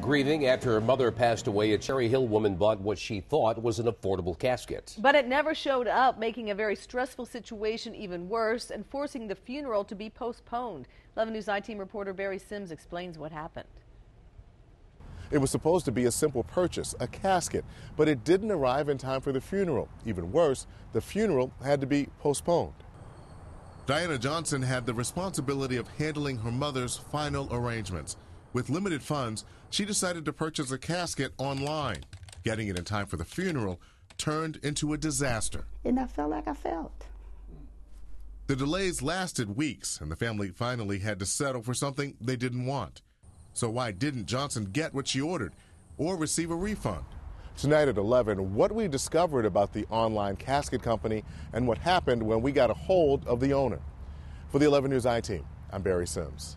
Grieving after her mother passed away, a Cherry Hill woman bought what she thought was an affordable casket. But it never showed up, making a very stressful situation even worse and forcing the funeral to be postponed. 11 News I-Team reporter Barry Simms explains what happened. It was supposed to be a simple purchase, a casket, but it didn't arrive in time for the funeral. Even worse, the funeral had to be postponed. Diana Johnson had the responsibility of handling her mother's final arrangements. With limited funds, she decided to purchase a casket online. Getting it in time for the funeral turned into a disaster. And I felt like I felt. The delays lasted weeks, and the family finally had to settle for something they didn't want. So why didn't Johnson get what she ordered or receive a refund? Tonight at 11, what we discovered about the online casket company and what happened when we got a hold of the owner. For the 11 News I team, I'm Barry Simms.